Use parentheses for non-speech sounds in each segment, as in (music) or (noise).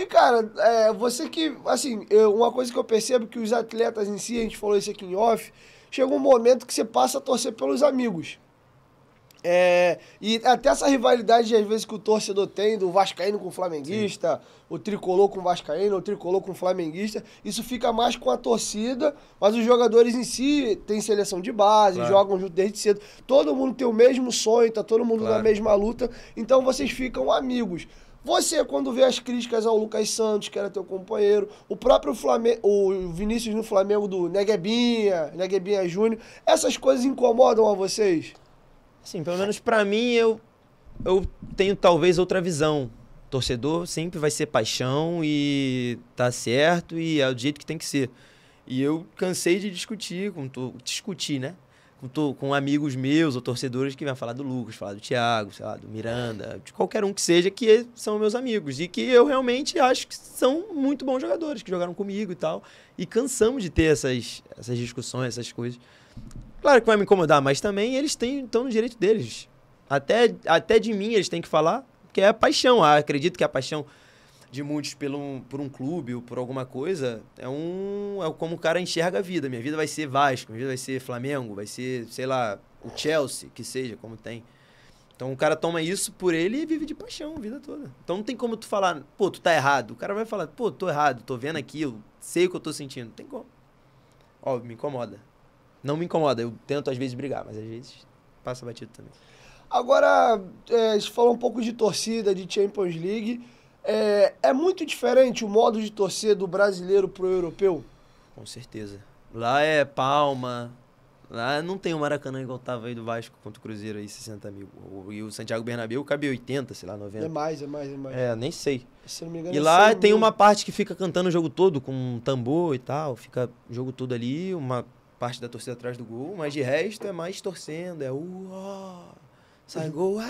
E, cara, é, você que, assim, eu- uma coisa que eu percebo que os atletas em si, a gente falou isso aqui em off, chega um momento que você passa a torcer pelos amigos. É, e até essa rivalidade, às vezes, que o torcedor tem do Vascaíno com o Flamenguista, o tricolor com o Vascaíno, o tricolor com o Flamenguista, isso fica mais com a torcida, mas os jogadores em si têm seleção de base, Claro. jogam junto desde cedo. Todo mundo tem o mesmo sonho, tá todo mundo na Claro. mesma luta, então vocês ficam amigos. Você, quando vê as críticas ao Lucas Santos, que era teu companheiro, o próprio Flamengo, o Vinícius no Flamengo do Neguebinha, Neguebinha Júnior, essas coisas incomodam a vocês? Assim, pelo menos pra mim, eu, eu tenho talvez outra visão. Torcedor sempre vai ser paixão e tá certo e é do jeito que tem que ser. E eu cansei de discutir com discutir, né? Com, amigos meus ou torcedores que vêm falar do Lucas, falar do Thiago, sei lá, do Miranda, de qualquer um que seja, que são meus amigos. E que eu realmente acho que são muito bons jogadores, que jogaram comigo e tal. E cansamos de ter essas, essas discussões, essas coisas. Claro que vai me incomodar, mas também eles têm, estão no direito deles. Até, até de mim eles têm que falar, que é a paixão. Ah, acredito que a paixão de muitos pelo, por um clube ou por alguma coisa é um é como o cara enxerga a vida. Minha vida vai ser Vasco, minha vida vai ser Flamengo, vai ser, sei lá, o Chelsea, que seja, como tem. Então o cara toma isso por ele e vive de paixão a vida toda. Então não tem como tu falar, pô, tu tá errado. O cara vai falar, pô, tô errado, tô vendo aquilo, sei o que eu tô sentindo. Não tem como. Óbvio, me incomoda. Não me incomoda, eu tento às vezes brigar, mas às vezes passa batido também. Agora, é, você falou um pouco de torcida, de Champions League. É, é muito diferente o modo de torcer do brasileiro pro europeu? Com certeza. Lá é palma. Lá não tem o Maracanã igual tava aí do Vasco contra o Cruzeiro aí, 60 mil. E o Santiago Bernabéu cabe 80, sei lá, É 90. mais, é mais, é mais. É, nem sei. Se não me engano, E é lá 100 tem mil. uma parte que fica cantando o jogo todo com um tambor e tal. Fica o jogo todo ali, uma parte da torcida atrás do gol, mas de resto é mais torcendo, é uh, ó, sai gol, é,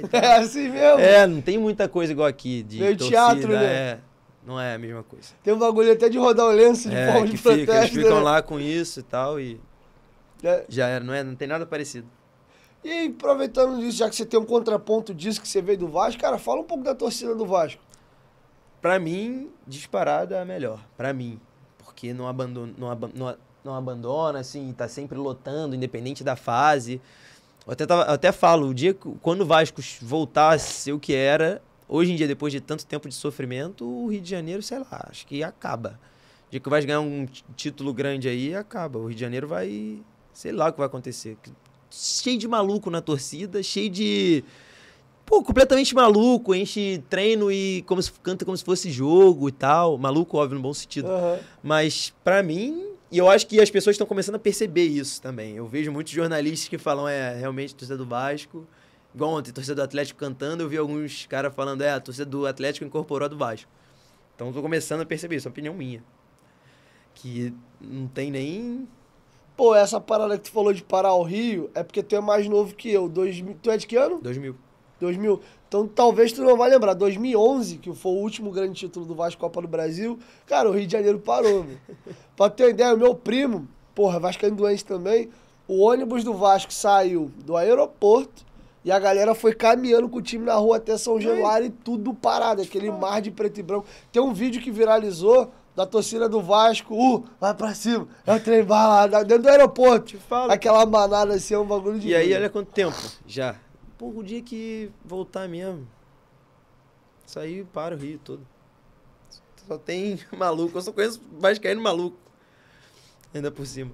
(laughs) e tal. É assim mesmo? É, não tem muita coisa igual aqui de Meio torcida, teatro, né? é. Não é a mesma coisa. Tem um bagulho até de rodar o lenço de É, forma de fica, protesto. eles ficam né? lá com isso e tal e É. já era, não é, não tem nada parecido. E aí, aproveitando disso, já que você tem um contraponto disso que você veio do Vasco, cara, fala um pouco da torcida do Vasco. Pra mim, disparada é a melhor, Pra mim, porque não abandona, não, aba- não, não abandona assim, tá sempre lotando, independente da fase. Eu até, tava- eu até falo, o dia que- quando o Vasco voltar a ser o que era, hoje em dia, depois de tanto tempo de sofrimento, o Rio de Janeiro, sei lá, acho que acaba. O dia que o Vasco ganhar um tí- título grande aí, acaba. O Rio de Janeiro vai. Sei lá o que vai acontecer. Cheio de maluco na torcida, cheio de. Pô, completamente maluco, enche treino e como se, canta como se fosse jogo e tal. Maluco, óbvio, no bom sentido. Aham. Mas, pra mim, e eu acho que as pessoas estão começando a perceber isso também. Eu vejo muitos jornalistas que falam, é, realmente, torcida do Vasco. Igual ontem, torcida do Atlético cantando, eu vi alguns caras falando, é, a torcida do Atlético incorporou a do Vasco. Então, eu tô começando a perceber isso, é uma opinião minha. Que não tem nem. Pô, essa parada que tu falou de parar o Rio é porque tu é mais novo que eu. 2000, tu é de que ano? 2000. 2000. Então talvez tu não vai lembrar. 2011, que foi o último grande título do Vasco Copa do Brasil, cara, o Rio de Janeiro parou, meu. (laughs) pra ter uma ideia, o meu primo, porra, Vascaíno doente também, o ônibus do Vasco saiu do aeroporto e a galera foi caminhando com o time na rua até São Januário e tudo parado, aquele mar de preto e branco. Tem um vídeo que viralizou da torcida do Vasco, uh, vai pra cima, é o trem bala lá dentro do aeroporto. Te falo. Aquela manada assim é um bagulho de. E aí, doido. olha quanto tempo já. Pô, o dia que voltar mesmo. Aí para o Rio todo. Só tem (laughs) maluco. Eu só conheço Vascaíno maluco. Ainda por cima.